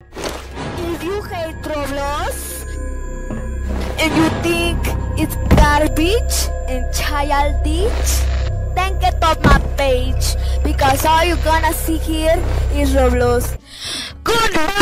If you hate Roblox if you think it's garbage and childish, then get off my page because all you're gonna see here is Roblox. Goodbye!